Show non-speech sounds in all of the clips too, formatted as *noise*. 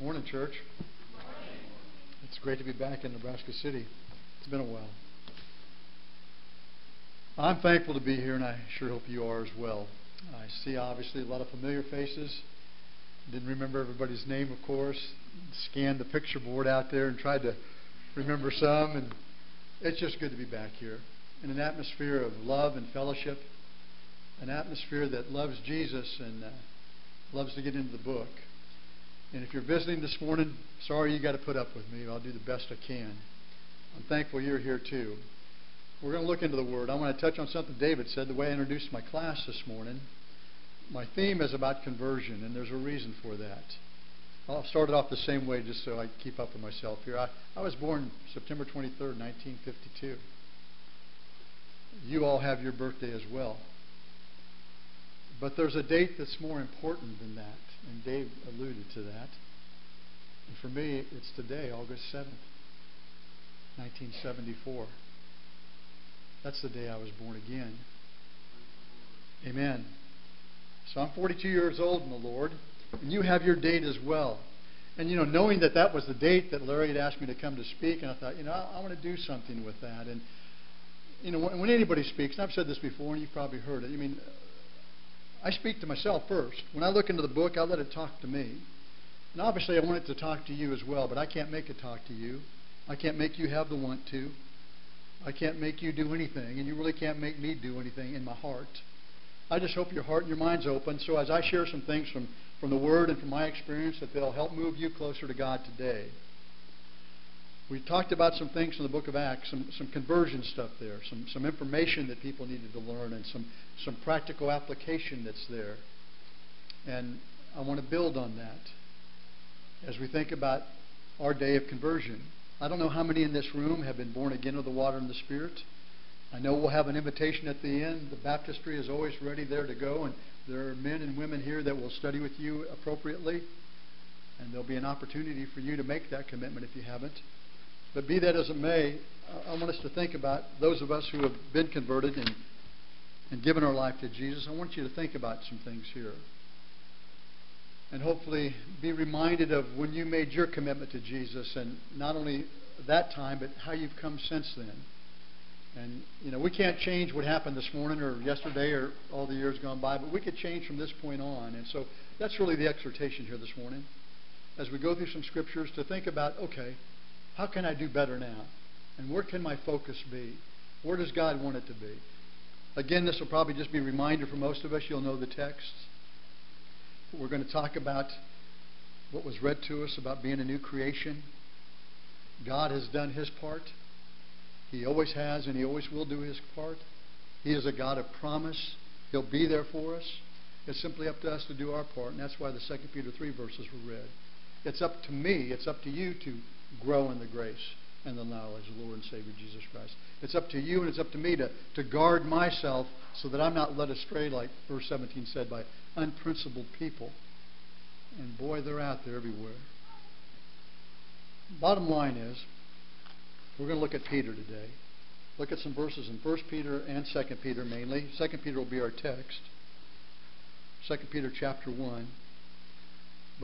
Morning, church. It's great to be back in Nebraska City. It's been a while. I'm thankful to be here, and I sure hope you are as well. I see obviously a lot of familiar faces. Didn't remember everybody's name, of course. Scanned the picture board out there and tried to remember some, and it's just good to be back here in an atmosphere of love and fellowship, an atmosphere that loves Jesus and uh, loves to get into the book. And if you're visiting this morning, sorry you got to put up with me. I'll do the best I can. I'm thankful you're here too. We're going to look into the Word. I want to touch on something David said the way I introduced my class this morning. My theme is about conversion, and there's a reason for that. I'll start it off the same way just so I keep up with myself here. I, I was born September 23rd, 1952. You all have your birthday as well. But there's a date that's more important than that, and Dave alluded to that. And for me, it's today, August 7th, 1974. That's the day I was born again. Amen. So I'm 42 years old in the Lord, and you have your date as well. And, you know, knowing that that was the date that Larry had asked me to come to speak, and I thought, you know, I, I want to do something with that. And, you know, when, when anybody speaks, and I've said this before, and you've probably heard it, I mean, I speak to myself first. When I look into the book, I let it talk to me. And obviously, I want it to talk to you as well, but I can't make it talk to you. I can't make you have the want to. I can't make you do anything, and you really can't make me do anything in my heart. I just hope your heart and your mind's open. So as I share some things from, from the Word and from my experience, that they'll help move you closer to God today. We talked about some things from the book of Acts, some, some conversion stuff there, some, some information that people needed to learn, and some, some practical application that's there. And I want to build on that as we think about our day of conversion. I don't know how many in this room have been born again of the water and the Spirit. I know we'll have an invitation at the end. The baptistry is always ready there to go, and there are men and women here that will study with you appropriately. And there'll be an opportunity for you to make that commitment if you haven't. But be that as it may, I want us to think about those of us who have been converted and, and given our life to Jesus. I want you to think about some things here. And hopefully be reminded of when you made your commitment to Jesus and not only that time, but how you've come since then. And, you know, we can't change what happened this morning or yesterday or all the years gone by, but we could change from this point on. And so that's really the exhortation here this morning. As we go through some scriptures, to think about, okay, how can I do better now? And where can my focus be? Where does God want it to be? Again, this will probably just be a reminder for most of us. You'll know the text. We're going to talk about what was read to us about being a new creation. God has done his part. He always has and he always will do his part. He is a God of promise. He'll be there for us. It's simply up to us to do our part, and that's why the 2 Peter 3 verses were read. It's up to me, it's up to you to grow in the grace and the knowledge of the Lord and Savior Jesus Christ. It's up to you and it's up to me to, to guard myself so that I'm not led astray, like verse 17 said, by unprincipled people. And boy, they're out there everywhere. Bottom line is, we're going to look at Peter today. Look at some verses in 1 Peter and 2 Peter mainly. 2 Peter will be our text. 2 Peter chapter 1.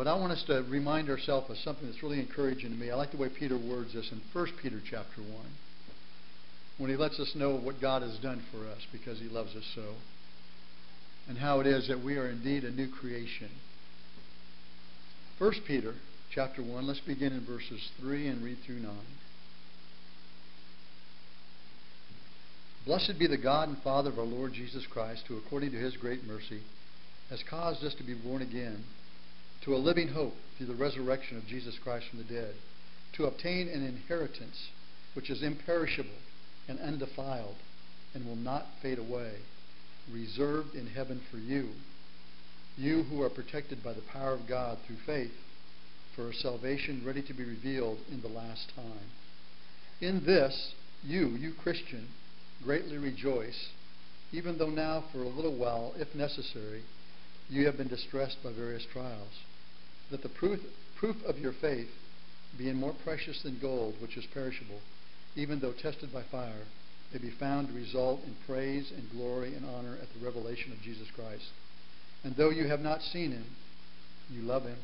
But I want us to remind ourselves of something that's really encouraging to me. I like the way Peter words this in 1 Peter chapter 1 when he lets us know what God has done for us because he loves us so and how it is that we are indeed a new creation. 1 Peter chapter 1, let's begin in verses 3 and read through 9. Blessed be the God and Father of our Lord Jesus Christ, who according to his great mercy has caused us to be born again to a living hope through the resurrection of Jesus Christ from the dead, to obtain an inheritance which is imperishable and undefiled and will not fade away, reserved in heaven for you, you who are protected by the power of God through faith for a salvation ready to be revealed in the last time. In this, you, you Christian, greatly rejoice, even though now for a little while, if necessary, you have been distressed by various trials that the proof, proof of your faith, being more precious than gold, which is perishable, even though tested by fire, may be found to result in praise and glory and honor at the revelation of Jesus Christ. And though you have not seen him, you love him.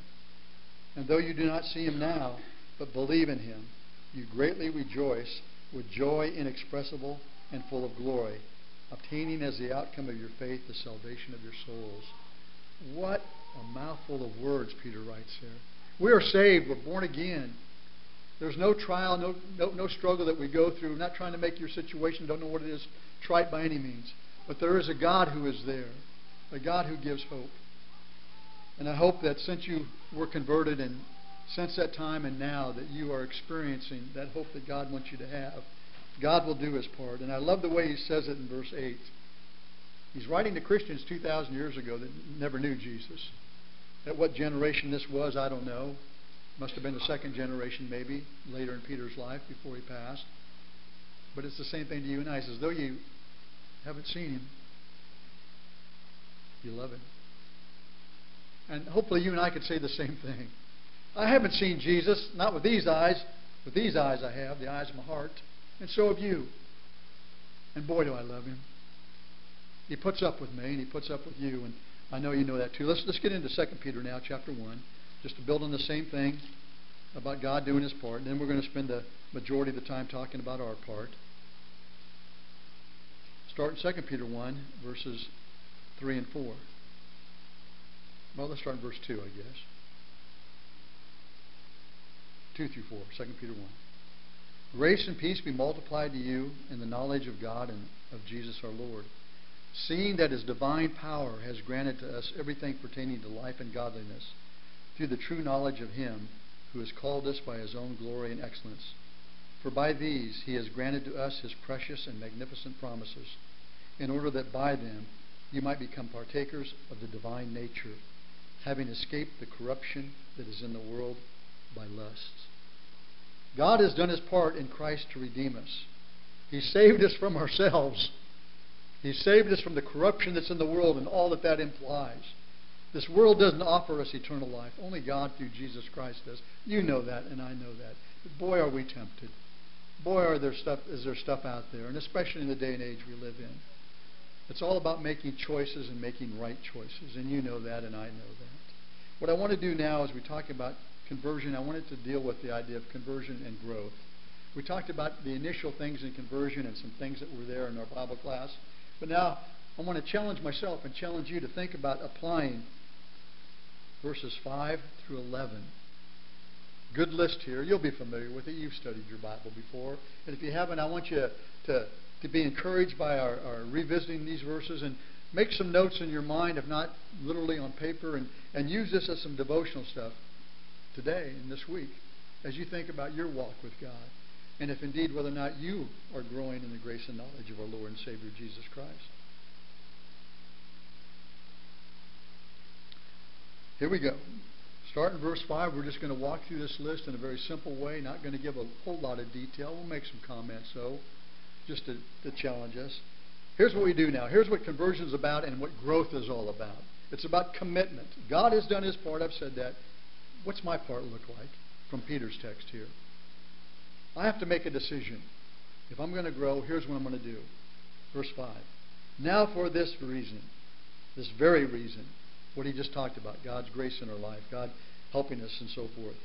And though you do not see him now, but believe in him, you greatly rejoice with joy inexpressible and full of glory, obtaining as the outcome of your faith the salvation of your souls. What a mouthful of words Peter writes here. We are saved. We're born again. There's no trial, no, no, no struggle that we go through. I'm not trying to make your situation, don't know what it is, trite by any means. But there is a God who is there, a God who gives hope. And I hope that since you were converted and since that time and now that you are experiencing that hope that God wants you to have, God will do his part. And I love the way he says it in verse 8. He's writing to Christians 2,000 years ago that never knew Jesus. At what generation this was, I don't know. Must have been the second generation, maybe, later in Peter's life before he passed. But it's the same thing to you and I. Says, though you haven't seen him, you love him. And hopefully you and I could say the same thing. I haven't seen Jesus, not with these eyes. With these eyes I have, the eyes of my heart. And so have you. And boy, do I love him. He puts up with me, and he puts up with you. And I know you know that too. Let's, let's get into 2 Peter now, chapter 1, just to build on the same thing about God doing his part. And then we're going to spend the majority of the time talking about our part. Start in 2 Peter 1, verses 3 and 4. Well, let's start in verse 2, I guess. 2 through 4, 2 Peter 1. Grace and peace be multiplied to you in the knowledge of God and of Jesus our Lord, seeing that his divine power has granted to us everything pertaining to life and godliness, through the true knowledge of him who has called us by his own glory and excellence. For by these he has granted to us his precious and magnificent promises, in order that by them you might become partakers of the divine nature, having escaped the corruption that is in the world by lusts. God has done his part in Christ to redeem us. He saved us from ourselves. He saved us from the corruption that's in the world and all that that implies. This world doesn't offer us eternal life. Only God through Jesus Christ does. You know that, and I know that. But boy, are we tempted. Boy, are there stuff, is there stuff out there, and especially in the day and age we live in. It's all about making choices and making right choices, and you know that, and I know that. What I want to do now as we talk about conversion, I wanted to deal with the idea of conversion and growth. We talked about the initial things in conversion and some things that were there in our Bible class. But now I want to challenge myself and challenge you to think about applying verses 5 through 11. Good list here. You'll be familiar with it. You've studied your Bible before. And if you haven't, I want you to, to be encouraged by our, our revisiting these verses and make some notes in your mind, if not literally on paper, and, and use this as some devotional stuff today and this week as you think about your walk with God. And if indeed whether or not you are growing in the grace and knowledge of our Lord and Savior Jesus Christ. Here we go. Start in verse 5. We're just going to walk through this list in a very simple way, not going to give a whole lot of detail. We'll make some comments, though, just to, to challenge us. Here's what we do now. Here's what conversion is about and what growth is all about. It's about commitment. God has done his part. I've said that. What's my part look like from Peter's text here? I have to make a decision. If I'm going to grow, here's what I'm going to do. Verse 5. Now, for this reason, this very reason, what he just talked about God's grace in our life, God helping us, and so forth.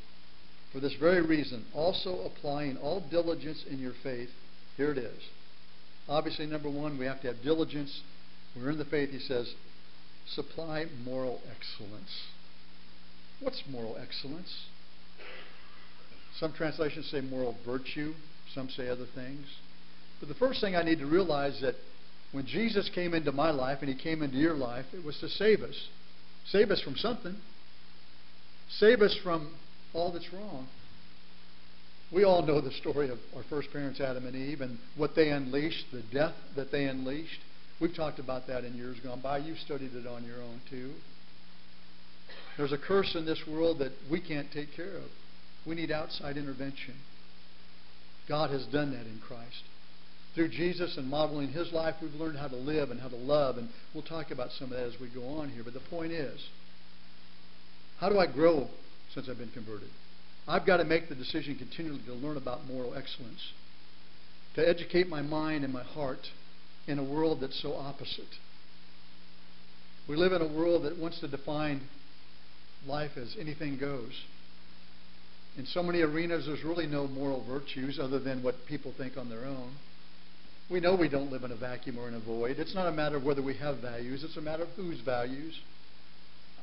For this very reason, also applying all diligence in your faith, here it is. Obviously, number one, we have to have diligence. We're in the faith, he says, supply moral excellence. What's moral excellence? Some translations say moral virtue, some say other things. But the first thing I need to realize is that when Jesus came into my life and he came into your life, it was to save us. Save us from something. Save us from all that's wrong. We all know the story of our first parents, Adam and Eve, and what they unleashed, the death that they unleashed. We've talked about that in years gone by. You've studied it on your own, too. There's a curse in this world that we can't take care of. We need outside intervention. God has done that in Christ. Through Jesus and modeling his life, we've learned how to live and how to love, and we'll talk about some of that as we go on here. But the point is, how do I grow since I've been converted? I've got to make the decision continually to learn about moral excellence, to educate my mind and my heart in a world that's so opposite. We live in a world that wants to define life as anything goes. In so many arenas, there's really no moral virtues other than what people think on their own. We know we don't live in a vacuum or in a void. It's not a matter of whether we have values, it's a matter of whose values.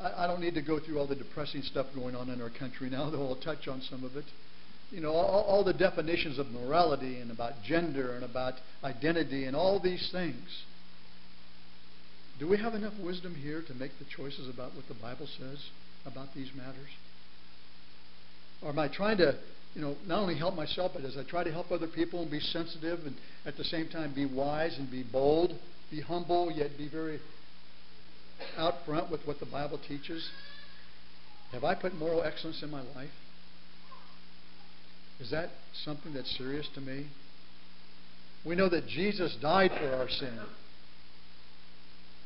I, I don't need to go through all the depressing stuff going on in our country now, though I'll touch on some of it. You know, all, all the definitions of morality and about gender and about identity and all these things. Do we have enough wisdom here to make the choices about what the Bible says about these matters? Or am I trying to, you know, not only help myself, but as I try to help other people and be sensitive and at the same time be wise and be bold, be humble, yet be very out front with what the Bible teaches? Have I put moral excellence in my life? Is that something that's serious to me? We know that Jesus died for our sin.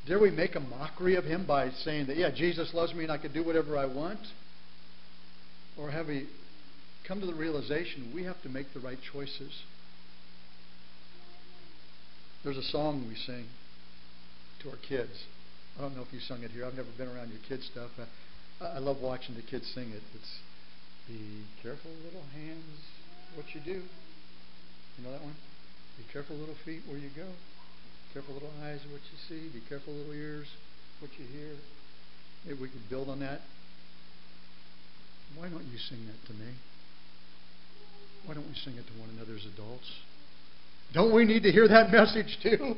Dare we make a mockery of him by saying that, yeah, Jesus loves me and I can do whatever I want? Or have we come to the realization we have to make the right choices? There's a song we sing to our kids. I don't know if you sung it here. I've never been around your kids' stuff. I, I love watching the kids sing it. It's Be careful, little hands, what you do. You know that one? Be careful, little feet, where you go. Careful, little eyes, what you see. Be careful, little ears, what you hear. Maybe we could build on that. Why don't you sing that to me? Why don't we sing it to one another as adults? Don't we need to hear that message too?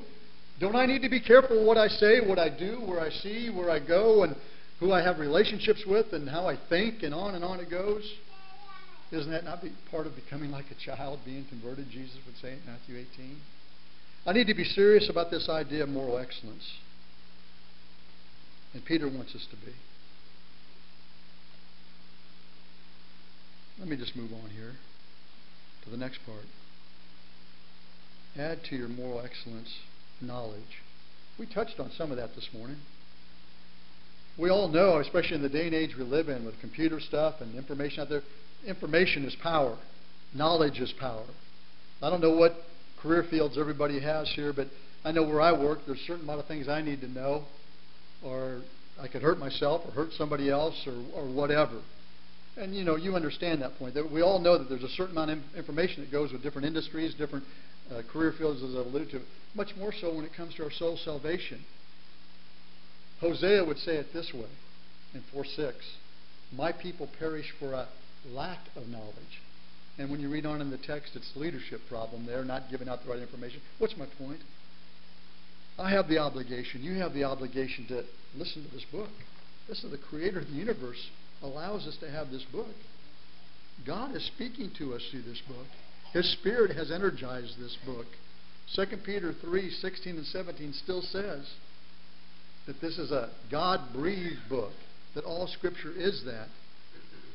Don't I need to be careful what I say, what I do, where I see, where I go, and who I have relationships with, and how I think, and on and on it goes? Isn't that not part of becoming like a child, being converted, Jesus would say in Matthew 18? I need to be serious about this idea of moral excellence. And Peter wants us to be. Let me just move on here to the next part. Add to your moral excellence knowledge. We touched on some of that this morning. We all know, especially in the day and age we live in with computer stuff and information out there, information is power. Knowledge is power. I don't know what career fields everybody has here, but I know where I work, there's a certain amount of things I need to know, or I could hurt myself or hurt somebody else or, or whatever. And you know, you understand that point. That we all know that there's a certain amount of information that goes with different industries, different uh, career fields, as I've alluded to. Much more so when it comes to our soul salvation. Hosea would say it this way in 4 6 My people perish for a lack of knowledge. And when you read on in the text, it's leadership problem there, not giving out the right information. What's my point? I have the obligation, you have the obligation to listen to this book. This is the creator of the universe allows us to have this book. God is speaking to us through this book. His Spirit has energized this book. 2 Peter 3 16 and 17 still says that this is a God breathed book, that all Scripture is that.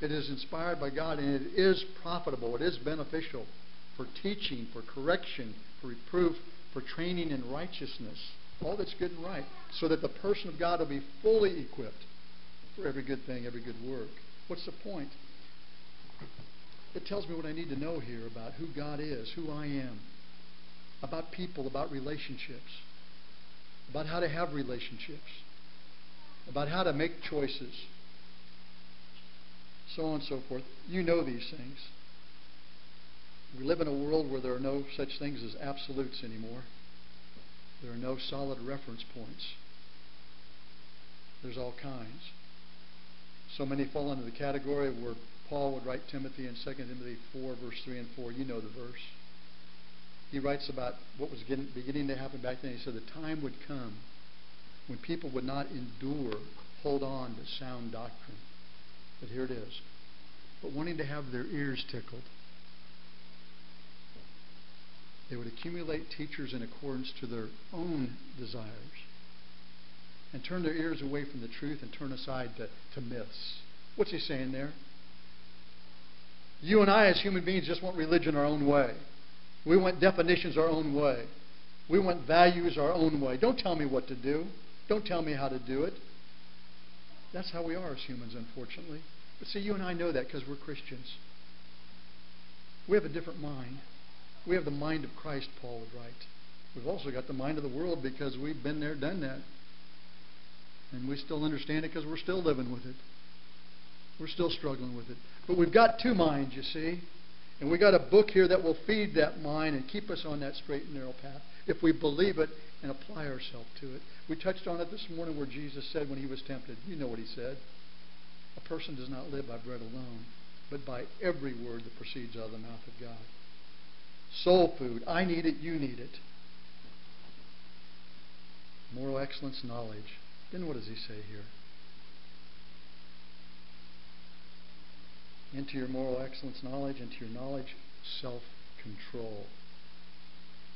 It is inspired by God and it is profitable, it is beneficial for teaching, for correction, for reproof, for training in righteousness. All that's good and right, so that the person of God will be fully equipped for every good thing, every good work. What's the point? It tells me what I need to know here about who God is, who I am, about people, about relationships, about how to have relationships, about how to make choices, so on and so forth. You know these things. We live in a world where there are no such things as absolutes anymore. There are no solid reference points. There's all kinds. So many fall into the category where Paul would write Timothy in 2 Timothy 4, verse 3 and 4. You know the verse. He writes about what was getting, beginning to happen back then. He said the time would come when people would not endure, hold on to sound doctrine. But here it is. But wanting to have their ears tickled, they would accumulate teachers in accordance to their own desires and turn their ears away from the truth and turn aside to, to myths. What's he saying there? You and I, as human beings, just want religion our own way. We want definitions our own way. We want values our own way. Don't tell me what to do. Don't tell me how to do it. That's how we are as humans, unfortunately. But see, you and I know that because we're Christians. We have a different mind. We have the mind of Christ, Paul would write. We've also got the mind of the world because we've been there, done that. And we still understand it because we're still living with it. We're still struggling with it. But we've got two minds, you see. And we've got a book here that will feed that mind and keep us on that straight and narrow path if we believe it and apply ourselves to it. We touched on it this morning where Jesus said when he was tempted, you know what he said. A person does not live by bread alone, but by every word that proceeds out of the mouth of God. Soul food. I need it, you need it. Moral excellence, knowledge. Then what does he say here? Into your moral excellence, knowledge, into your knowledge, self control.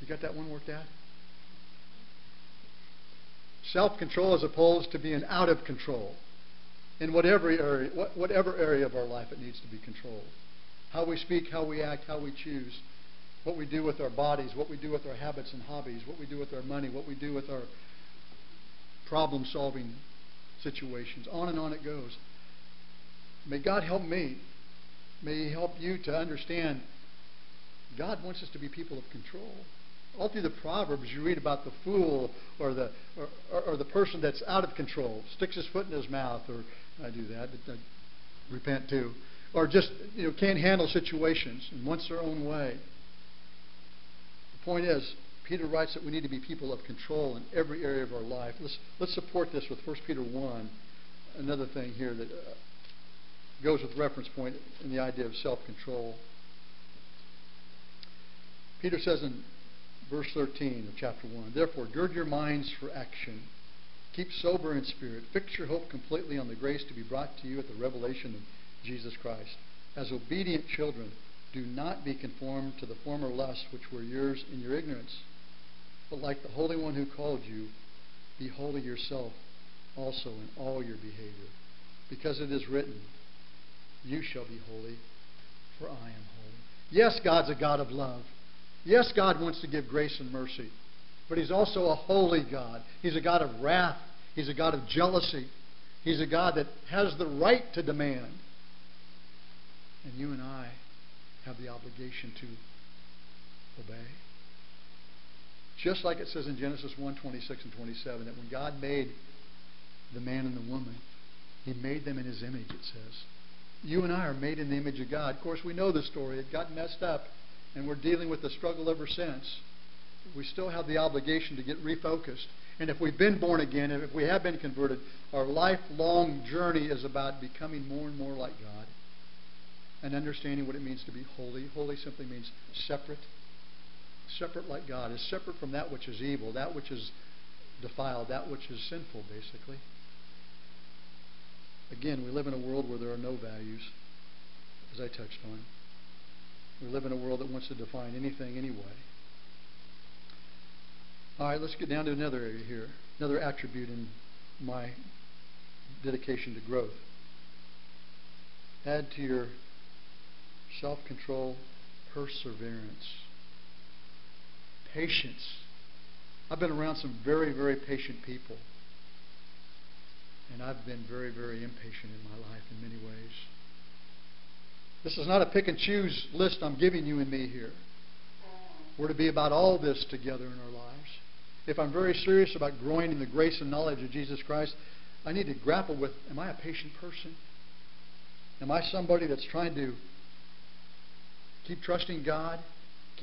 You got that one worked out? Self control as opposed to being out of control in whatever area, whatever area of our life it needs to be controlled. How we speak, how we act, how we choose, what we do with our bodies, what we do with our habits and hobbies, what we do with our money, what we do with our problem solving situations. On and on it goes. May God help me. May He help you to understand God wants us to be people of control. All through the Proverbs, you read about the fool or the or, or, or the person that's out of control, sticks his foot in his mouth, or I do that, but I repent too, or just you know can't handle situations and wants their own way. The point is, Peter writes that we need to be people of control in every area of our life. Let's let's support this with 1 Peter one. Another thing here that uh, goes with reference point in the idea of self-control. Peter says in verse 13 of chapter 1. Therefore, gird your minds for action. Keep sober in spirit. Fix your hope completely on the grace to be brought to you at the revelation of Jesus Christ. As obedient children, do not be conformed to the former lusts which were yours in your ignorance. But like the Holy One who called you, be holy yourself also in all your behavior. Because it is written, You shall be holy, for I am holy. Yes, God's a God of love. Yes, God wants to give grace and mercy, but He's also a holy God. He's a God of wrath. He's a God of jealousy. He's a God that has the right to demand. And you and I have the obligation to obey. Just like it says in Genesis 1 26 and 27, that when God made the man and the woman, He made them in His image, it says. You and I are made in the image of God. Of course, we know the story. It got messed up and we're dealing with the struggle ever since. We still have the obligation to get refocused. And if we've been born again, if we have been converted, our lifelong journey is about becoming more and more like God and understanding what it means to be holy. Holy simply means separate. Separate like God is separate from that which is evil, that which is defiled, that which is sinful, basically. Again, we live in a world where there are no values, as I touched on. We live in a world that wants to define anything anyway. All right, let's get down to another area here, another attribute in my dedication to growth. Add to your self control perseverance, patience. I've been around some very, very patient people. And I've been very, very impatient in my life in many ways. This is not a pick and choose list I'm giving you and me here. We're to be about all this together in our lives. If I'm very serious about growing in the grace and knowledge of Jesus Christ, I need to grapple with am I a patient person? Am I somebody that's trying to keep trusting God,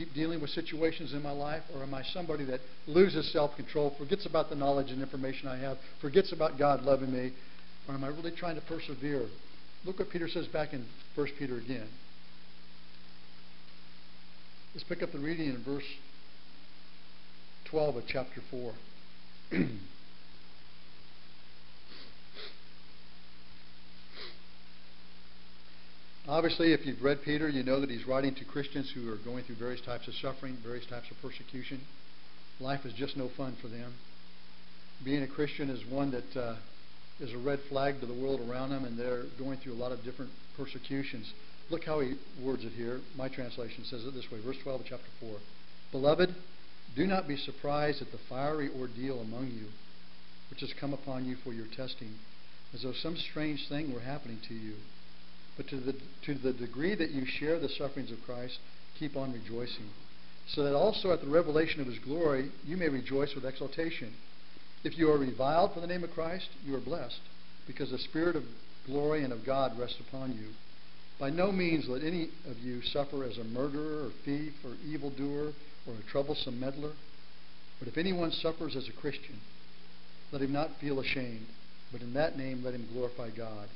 keep dealing with situations in my life, or am I somebody that loses self control, forgets about the knowledge and information I have, forgets about God loving me, or am I really trying to persevere Look what Peter says back in 1 Peter again. Let's pick up the reading in verse 12 of chapter 4. *clears throat* Obviously, if you've read Peter, you know that he's writing to Christians who are going through various types of suffering, various types of persecution. Life is just no fun for them. Being a Christian is one that uh, is a red flag to the world around them, and they're going through a lot of different persecutions. Look how he words it here. My translation says it this way, verse 12 of chapter 4. Beloved, do not be surprised at the fiery ordeal among you, which has come upon you for your testing, as though some strange thing were happening to you. But to the, to the degree that you share the sufferings of Christ, keep on rejoicing, so that also at the revelation of his glory you may rejoice with exultation. If you are reviled for the name of Christ, you are blessed, because the Spirit of glory and of God rests upon you. By no means let any of you suffer as a murderer or thief or evildoer or a troublesome meddler. But if anyone suffers as a Christian, let him not feel ashamed, but in that name let him glorify God.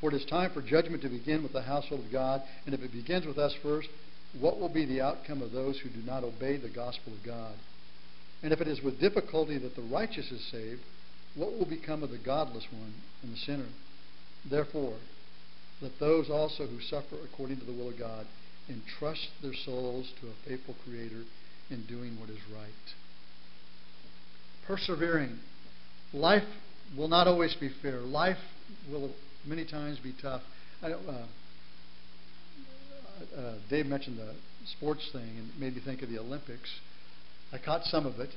For it is time for judgment to begin with the household of God, and if it begins with us first, what will be the outcome of those who do not obey the gospel of God? And if it is with difficulty that the righteous is saved, what will become of the godless one and the sinner? Therefore, let those also who suffer according to the will of God entrust their souls to a faithful Creator in doing what is right. Persevering. Life will not always be fair. Life will many times be tough. I, uh, uh, Dave mentioned the sports thing and made me think of the Olympics. I caught some of it.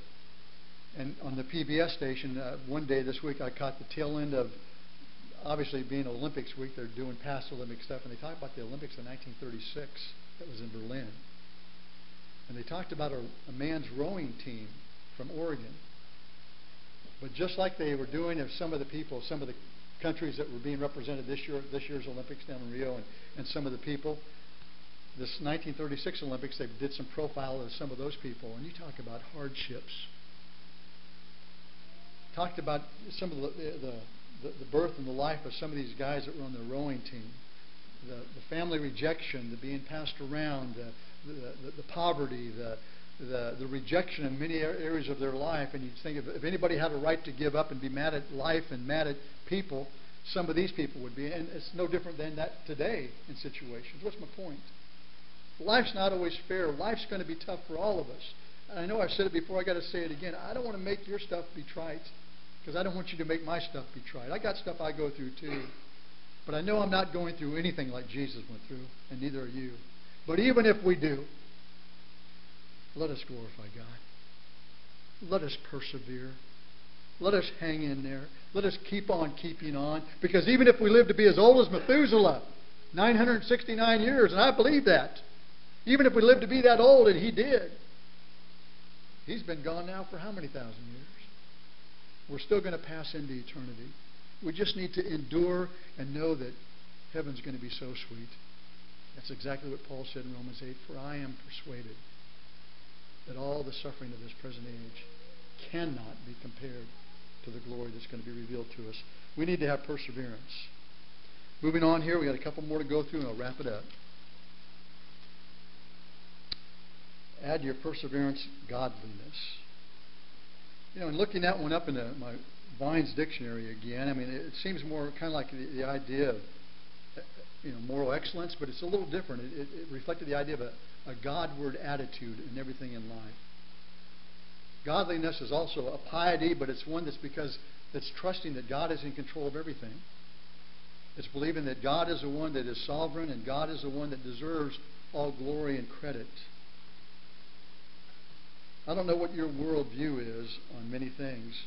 And on the PBS station, uh, one day this week, I caught the tail end of, obviously being Olympics week, they're doing past Olympic stuff, and they talked about the Olympics in 1936 that was in Berlin. And they talked about a, a man's rowing team from Oregon. But just like they were doing of some of the people, some of the countries that were being represented this year, this year's Olympics down in Rio, and, and some of the people, this 1936 Olympics, they did some profile of some of those people, and you talk about hardships. Talked about some of the, the, the, the birth and the life of some of these guys that were on the rowing team. The, the family rejection, the being passed around, the, the, the, poverty, the, the, the rejection in many areas of their life. And you think if, if anybody had a right to give up and be mad at life and mad at people, some of these people would be. And it's no different than that today in situations. What's my point? Life's not always fair. Life's going to be tough for all of us. And I know I've said it before, i got to say it again. I don't want to make your stuff be trite because I don't want you to make my stuff be trite. I got stuff I go through too. But I know I'm not going through anything like Jesus went through, and neither are you. But even if we do, let us glorify God. Let us persevere. Let us hang in there. Let us keep on keeping on. Because even if we live to be as old as Methuselah, 969 years, and I believe that, even if we live to be that old, and he did, he's been gone now for how many thousand years? We're still going to pass into eternity. We just need to endure and know that heaven's going to be so sweet. That's exactly what Paul said in Romans 8 For I am persuaded that all the suffering of this present age cannot be compared to the glory that's going to be revealed to us. We need to have perseverance. Moving on here, we got a couple more to go through, and I'll wrap it up. Add your perseverance godliness. You know, and looking that one up in the, my Vine's dictionary again, I mean, it, seems more kind of like the, the, idea of you know moral excellence, but it's a little different. It, it, it reflected the idea of a, a Godward attitude in everything in life. Godliness is also a piety, but it's one that's because it's trusting that God is in control of everything. It's believing that God is the one that is sovereign and God is the one that deserves all glory and credit. I don't know what your worldview is on many things,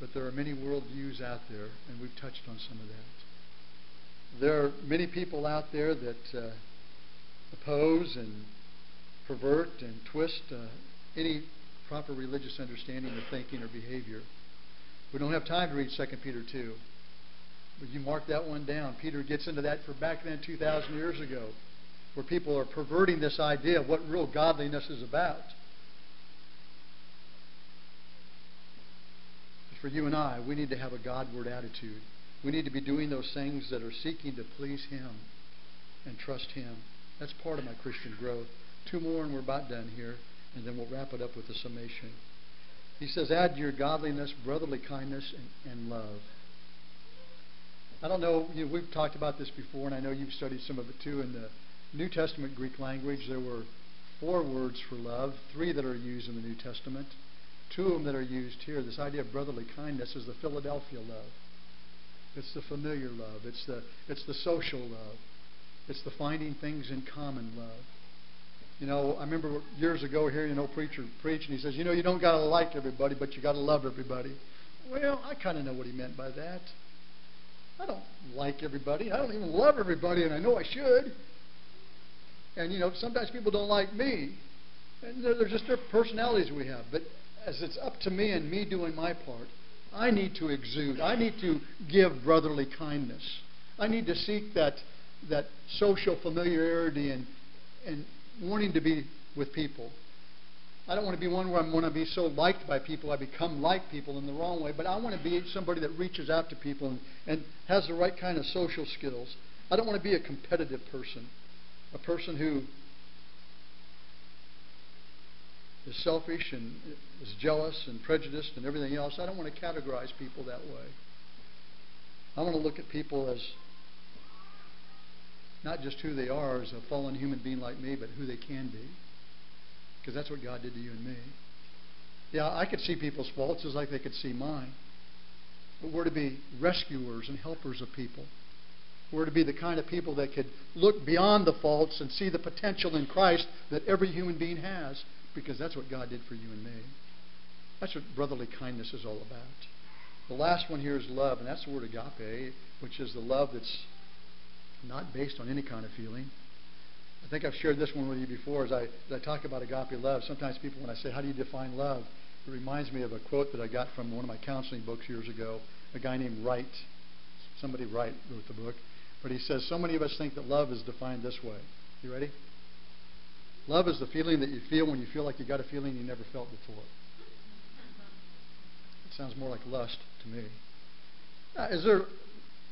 but there are many worldviews out there, and we've touched on some of that. There are many people out there that uh, oppose and pervert and twist uh, any proper religious understanding or thinking or behavior. We don't have time to read 2 Peter 2. But you mark that one down. Peter gets into that for back then 2,000 years ago, where people are perverting this idea of what real godliness is about. for you and I, we need to have a Godward attitude. We need to be doing those things that are seeking to please Him and trust Him. That's part of my Christian growth. Two more, and we're about done here, and then we'll wrap it up with a summation. He says, Add to your godliness brotherly kindness and, and love. I don't know, you know, we've talked about this before, and I know you've studied some of it too. In the New Testament Greek language, there were four words for love, three that are used in the New Testament. Two of them that are used here, this idea of brotherly kindness is the Philadelphia love. It's the familiar love. It's the, it's the social love. It's the finding things in common love. You know, I remember years ago hearing an old preacher preach, and he says, you know, you don't got to like everybody, but you got to love everybody. Well, I kind of know what he meant by that. I don't like everybody. I don't even love everybody, and I know I should. And, you know, sometimes people don't like me. And they're, they're just their personalities we have. But as it's up to me and me doing my part, I need to exude. I need to give brotherly kindness. I need to seek that, that social familiarity and, and wanting to be with people. I don't want to be one where I want to be so liked by people I become like people in the wrong way, but I want to be somebody that reaches out to people and, and has the right kind of social skills. I don't want to be a competitive person, a person who is selfish and is jealous and prejudiced and everything else. I don't want to categorize people that way. I want to look at people as not just who they are as a fallen human being like me, but who they can be. Because that's what God did to you and me. Yeah, I could see people's faults just like they could see mine. But we're to be rescuers and helpers of people. We're to be the kind of people that could look beyond the faults and see the potential in Christ that every human being has, because that's what God did for you and me. That's what brotherly kindness is all about. The last one here is love, and that's the word agape, which is the love that's not based on any kind of feeling. I think I've shared this one with you before as I, as I talk about agape love. Sometimes people, when I say, How do you define love? it reminds me of a quote that I got from one of my counseling books years ago. A guy named Wright, somebody Wright wrote the book. But he says, So many of us think that love is defined this way. You ready? Love is the feeling that you feel when you feel like you got a feeling you never felt before. It sounds more like lust to me. Uh, is there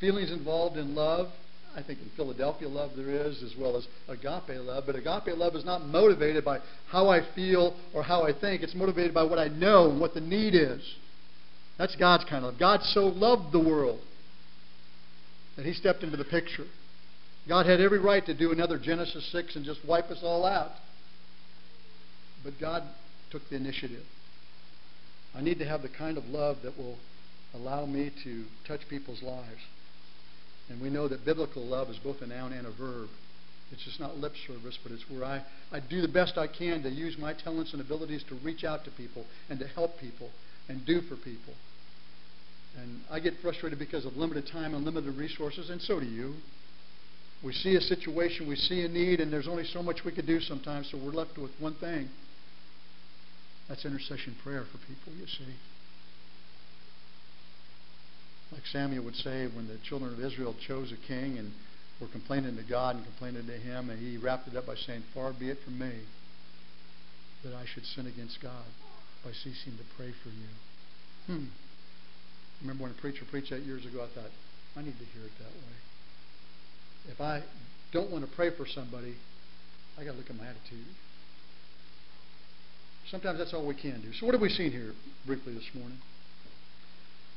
feelings involved in love? I think in Philadelphia love there is, as well as agape love. But agape love is not motivated by how I feel or how I think. It's motivated by what I know what the need is. That's God's kind of love. God so loved the world that He stepped into the picture. God had every right to do another Genesis 6 and just wipe us all out. But God took the initiative. I need to have the kind of love that will allow me to touch people's lives. And we know that biblical love is both a noun and a verb. It's just not lip service, but it's where I, I do the best I can to use my talents and abilities to reach out to people and to help people and do for people. And I get frustrated because of limited time and limited resources, and so do you. We see a situation, we see a need, and there's only so much we could do sometimes, so we're left with one thing. That's intercession prayer for people, you see like Samuel would say when the children of Israel chose a king and were complaining to God and complaining to him, and he wrapped it up by saying, Far be it from me that I should sin against God by ceasing to pray for you. Hmm. Remember when a preacher preached that years ago, I thought, I need to hear it that way. If I don't want to pray for somebody, I got to look at my attitude. Sometimes that's all we can do. So, what have we seen here briefly this morning?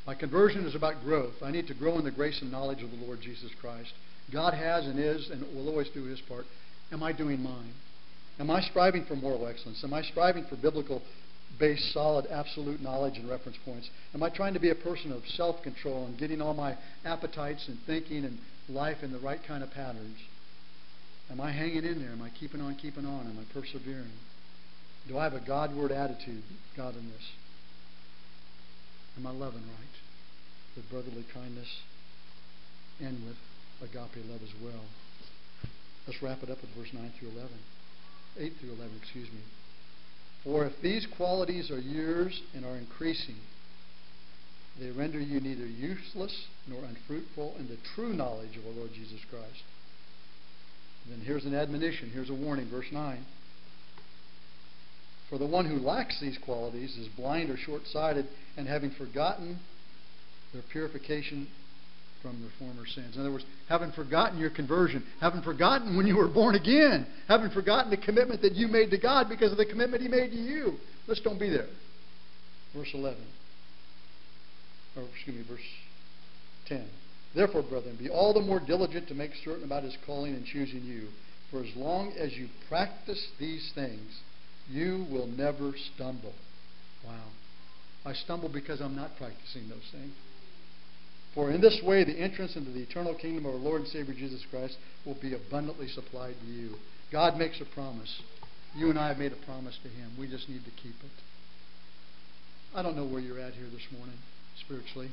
My conversion is about growth. I need to grow in the grace and knowledge of the Lord Jesus Christ. God has and is and will always do his part. Am I doing mine? Am I striving for moral excellence? Am I striving for biblical based, solid, absolute knowledge and reference points? Am I trying to be a person of self control and getting all my appetites and thinking and life in the right kind of patterns? Am I hanging in there? Am I keeping on, keeping on? Am I persevering? Do I have a Godward attitude, godliness? Am I loving right? With brotherly kindness and with agape love as well. Let's wrap it up with verse 9 through 11. 8 through 11, excuse me. For if these qualities are yours and are increasing, they render you neither useless nor unfruitful in the true knowledge of our Lord Jesus Christ. And then here's an admonition, here's a warning, verse 9. For the one who lacks these qualities is blind or short sighted, and having forgotten their purification from their former sins. In other words, having forgotten your conversion, having forgotten when you were born again, having forgotten the commitment that you made to God because of the commitment He made to you. Let's don't be there. Verse 11. Or, excuse me, verse 10. Therefore, brethren, be all the more diligent to make certain about His calling and choosing you. For as long as you practice these things, you will never stumble. Wow. I stumble because I'm not practicing those things. For in this way, the entrance into the eternal kingdom of our Lord and Savior Jesus Christ will be abundantly supplied to you. God makes a promise. You and I have made a promise to Him. We just need to keep it. I don't know where you're at here this morning, spiritually.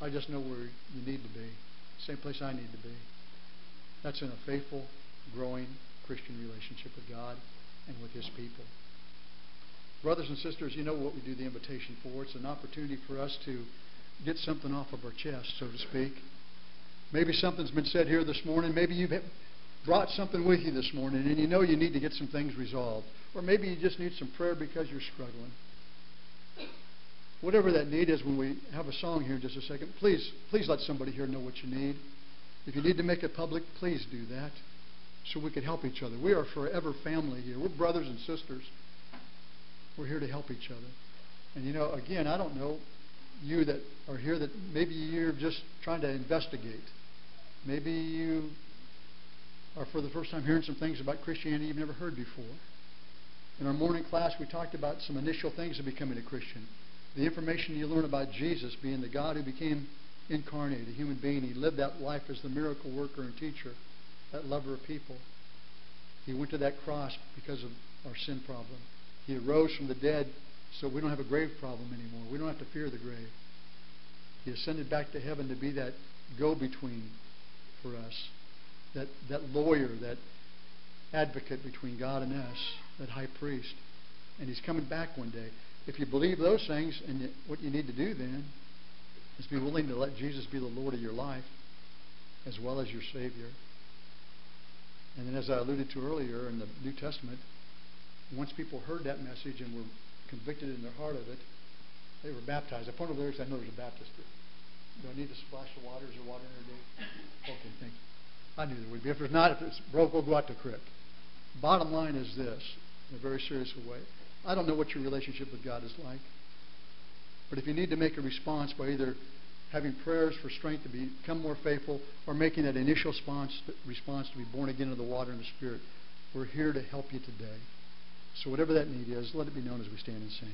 I just know where you need to be. Same place I need to be. That's in a faithful, growing Christian relationship with God and with His people. Brothers and sisters, you know what we do the invitation for. It's an opportunity for us to get something off of our chest, so to speak. Maybe something's been said here this morning. Maybe you've brought something with you this morning and you know you need to get some things resolved. Or maybe you just need some prayer because you're struggling. Whatever that need is when we have a song here in just a second, please, please let somebody here know what you need. If you need to make it public, please do that so we could help each other. We are forever family here. We're brothers and sisters. We're here to help each other. And you know, again, I don't know you that are here that maybe you're just trying to investigate. Maybe you are for the first time hearing some things about Christianity you've never heard before. In our morning class, we talked about some initial things of becoming a Christian. The information you learn about Jesus being the God who became incarnate, a human being. He lived that life as the miracle worker and teacher, that lover of people. He went to that cross because of our sin problem. He arose from the dead so we don't have a grave problem anymore. We don't have to fear the grave. He ascended back to heaven to be that go between for us, that, that lawyer, that advocate between God and us, that high priest. And he's coming back one day. If you believe those things, and what you need to do then is be willing to let Jesus be the Lord of your life as well as your Savior. And then, as I alluded to earlier in the New Testament, once people heard that message and were convicted in their heart of it, they were baptized. I pointed there because I know there's a baptistry here. Do I need to splash the water? Is there water in there? Okay, thank you. I knew there would be. If there's not, if it's broke, we'll go out to the creek. Bottom line is this, in a very serious way. I don't know what your relationship with God is like. But if you need to make a response by either having prayers for strength to become more faithful or making that initial response, response to be born again of the water and the Spirit, we're here to help you today. So whatever that need is, let it be known as we stand and sing.